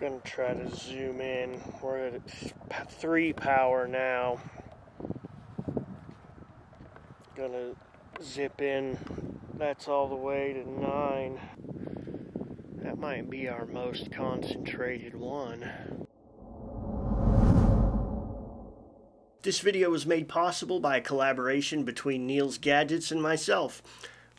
Gonna try to zoom in. We're at three power now. Gonna zip in. That's all the way to nine. That might be our most concentrated one. This video was made possible by a collaboration between Neal's Gadgets and myself.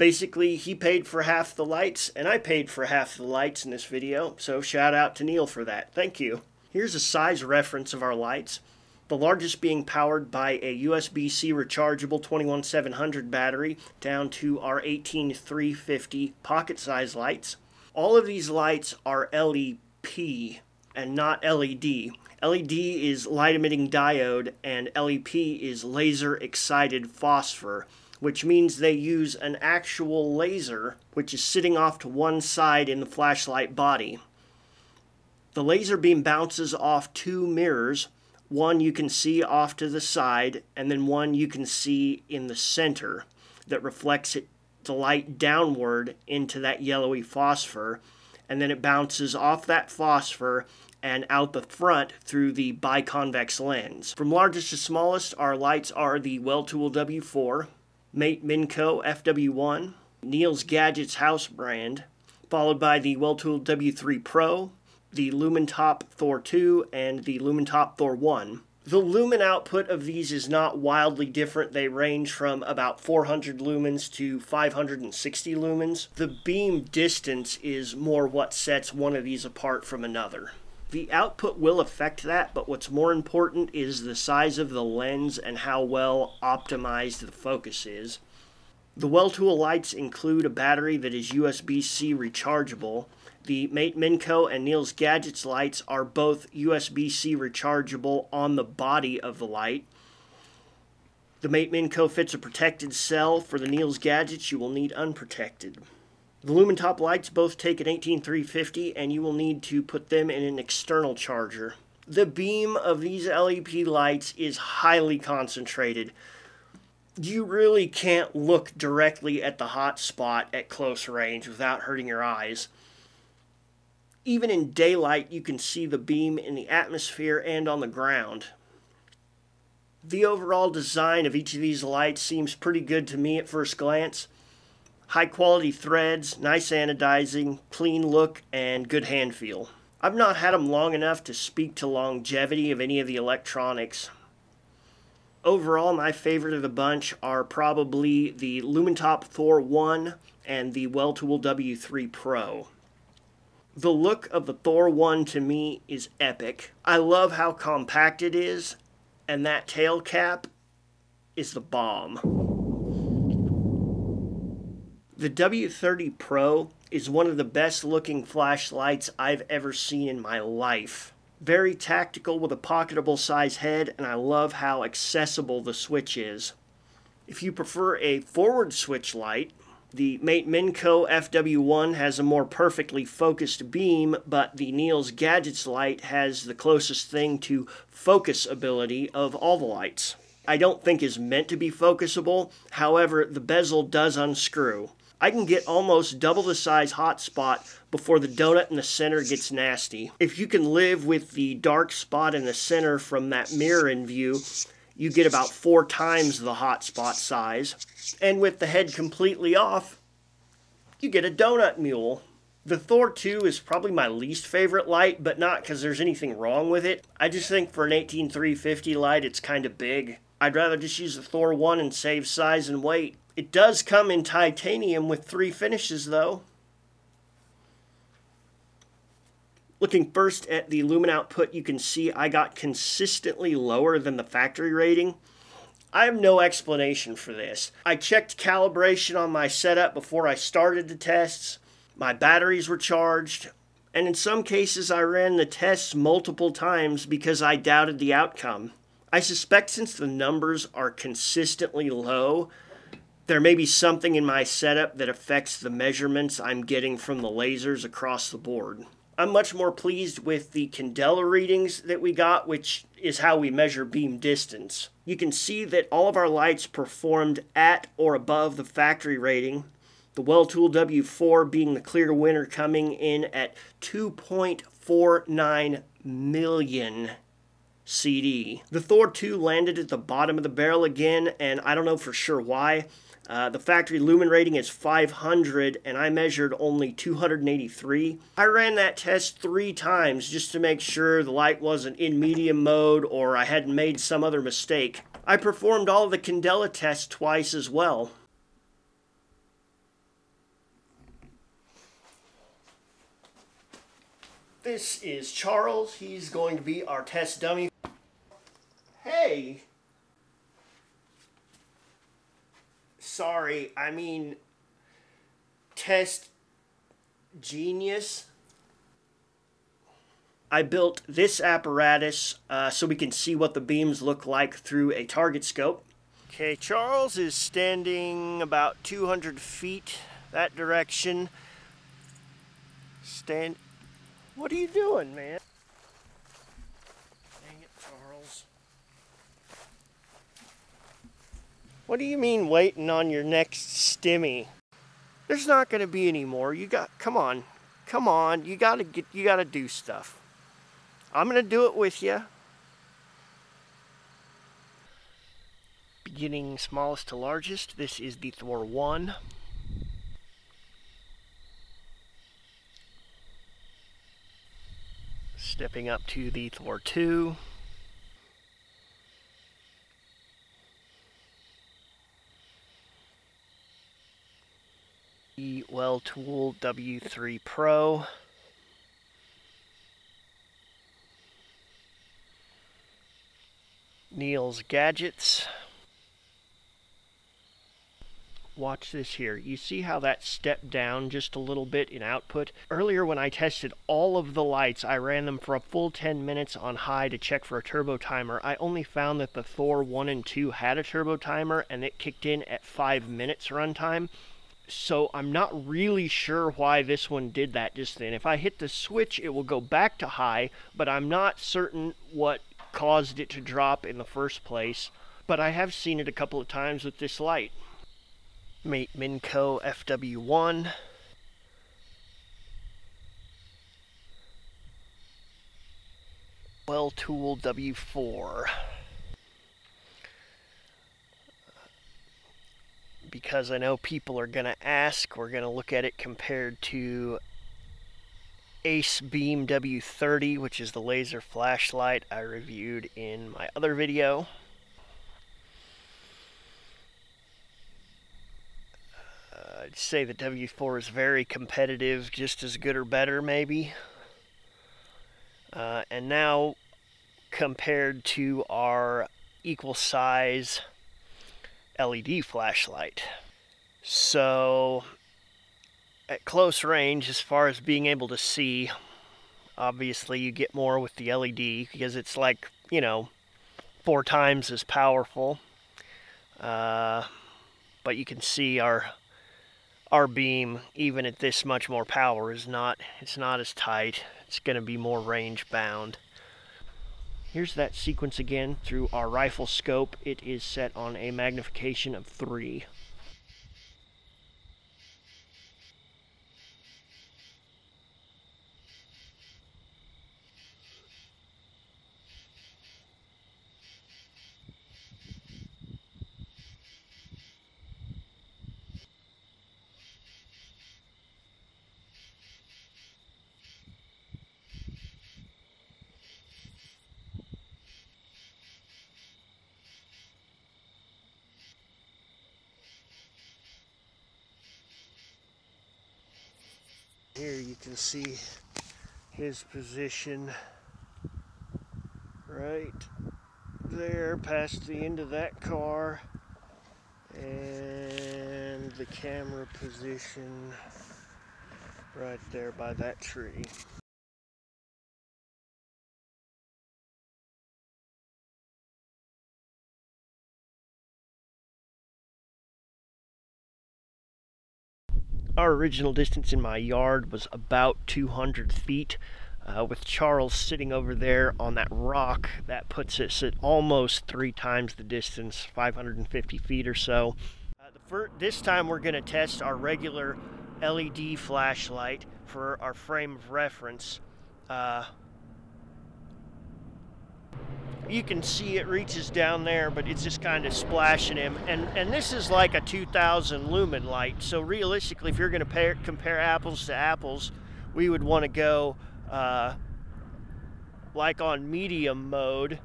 Basically, he paid for half the lights, and I paid for half the lights in this video, so shout out to Neal for that. Thank you. Here's a size reference of our lights, the largest being powered by a USB-C rechargeable 21700 battery down to our 18350 pocket-size lights. All of these lights are LEP and not LED. LED is light emitting diode and LEP is laser excited phosphor, which means they use an actual laser which is sitting off to one side in the flashlight body. The laser beam bounces off two mirrors, one you can see off to the side and then one you can see in the center that reflects it, the light downward into that yellowy phosphor and then it bounces off that phosphor and out the front through the biconvex lens. From largest to smallest, our lights are the Weltool W4, Mateminco FW1, Neal's Gadgets house brand, followed by the Weltool W3 Pro, the Lumintop Thor 2, and the Lumintop Thor 1. The lumen output of these is not wildly different. They range from about 400 lumens to 560 lumens. The beam distance is more what sets one of these apart from another. The output will affect that, but what's more important is the size of the lens and how well optimized the focus is. The Weltool lights include a battery that is USB-C rechargeable. The Mateminco and Neal's Gadgets lights are both USB-C rechargeable on the body of the light. The Mateminco fits a protected cell. For the Neal's Gadgets, you will need unprotected. The Lumintop lights both take an 18350 and you will need to put them in an external charger. The beam of these LEP lights is highly concentrated. You really can't look directly at the hot spot at close range without hurting your eyes. Even in daylight, you can see the beam in the atmosphere and on the ground. The overall design of each of these lights seems pretty good to me at first glance high quality threads, nice anodizing, clean look, and good hand feel. I've not had them long enough to speak to longevity of any of the electronics. Overall, my favorite of the bunch are probably the Lumintop Thor 1 and the Weltool W3 Pro. The look of the Thor 1 to me is epic. I love how compact it is, and that tail cap is the bomb. The W30 Pro is one of the best looking flashlights I've ever seen in my life. Very tactical with a pocketable size head, and I love how accessible the switch is. If you prefer a forward switch light, the Mateminco FW1 has a more perfectly focused beam, but the Neal's Gadgets light has the closest thing to focus ability of all the lights. I don't think is meant to be focusable, however, the bezel does unscrew. I can get almost double the size hotspot before the donut in the center gets nasty. If you can live with the dark spot in the center from that mirror in view, you get about four times the hotspot size. And with the head completely off, you get a donut mule. The Thor 2 is probably my least favorite light, but not because there's anything wrong with it. I just think for an 18350 light, it's kind of big. I'd rather just use the Thor 1 and save size and weight. It does come in titanium with three finishes though. Looking first at the lumen output, you can see I got consistently lower than the factory rating. I have no explanation for this. I checked calibration on my setup before I started the tests. My batteries were charged. And in some cases, I ran the tests multiple times because I doubted the outcome. I suspect since the numbers are consistently low, there may be something in my setup that affects the measurements I'm getting from the lasers across the board. I'm much more pleased with the Candela readings that we got, which is how we measure beam distance. You can see that all of our lights performed at or above the factory rating. The Weltool W4 being the clear winner coming in at 2.49 million CD. The Thor 2 landed at the bottom of the barrel again, and I don't know for sure why. Uh, the factory lumen rating is 500 and I measured only 283. I ran that test three times just to make sure the light wasn't in medium mode or I hadn't made some other mistake. I performed all the Candela tests twice as well. This is Charles. He's going to be our test dummy. Hey! sorry, I mean test genius. I built this apparatus uh, so we can see what the beams look like through a target scope. Okay, Charles is standing about 200 feet that direction. Stand. What are you doing, man? What do you mean waiting on your next stimmy? There's not going to be any more. You got come on. Come on. You got to get you got to do stuff. I'm going to do it with you. Beginning smallest to largest, this is the Thor 1. Stepping up to the Thor 2. the Weltool W3 Pro. Neal's Gadgets. Watch this here. You see how that stepped down just a little bit in output? Earlier when I tested all of the lights, I ran them for a full 10 minutes on high to check for a turbo timer. I only found that the Thor 1 and 2 had a turbo timer and it kicked in at 5 minutes runtime so I'm not really sure why this one did that just then. If I hit the switch, it will go back to high, but I'm not certain what caused it to drop in the first place. But I have seen it a couple of times with this light. Mateminco FW1. Weltool W4. because I know people are going to ask. We're going to look at it compared to Acebeam W30, which is the laser flashlight I reviewed in my other video. Uh, I'd say the W4 is very competitive, just as good or better, maybe. Uh, and now, compared to our equal size LED flashlight. So at close range, as far as being able to see, obviously you get more with the LED because it's like, you know, four times as powerful. Uh, but you can see our our beam, even at this much more power, is not it's not as tight. It's going to be more range bound. Here's that sequence again through our rifle scope. It is set on a magnification of 3. Here you can see his position right there past the end of that car and the camera position right there by that tree. Our original distance in my yard was about 200 feet. Uh, with Charles sitting over there on that rock, that puts us at almost three times the distance, 550 feet or so. Uh, this time we're going to test our regular LED flashlight for our frame of reference. Uh, you can see it reaches down there, but it's just kind of splashing him. And and this is like a 2,000 lumen light. So realistically, if you're going to compare apples to apples, we would want to go uh, like on medium mode,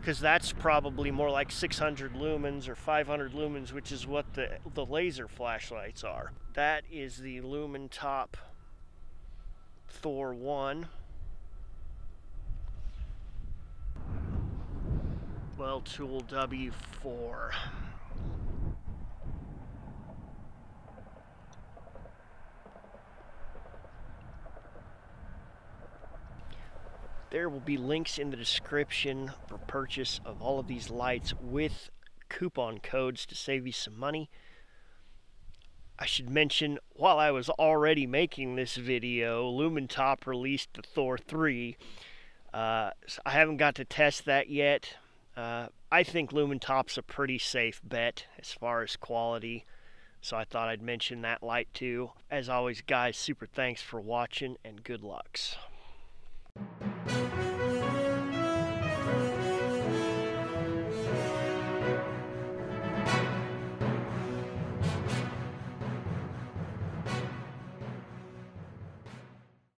because that's probably more like 600 lumens or 500 lumens, which is what the the laser flashlights are. That is the Lumintop Thor 1. Weltool W4. There will be links in the description for purchase of all of these lights with coupon codes to save you some money. I should mention, while I was already making this video, Lumintop released the Thor 3. Uh, I haven't got to test that yet. Uh, I think Lumintop's a pretty safe bet as far as quality, so I thought I'd mention that light too. As always, guys, super thanks for watching and good lucks.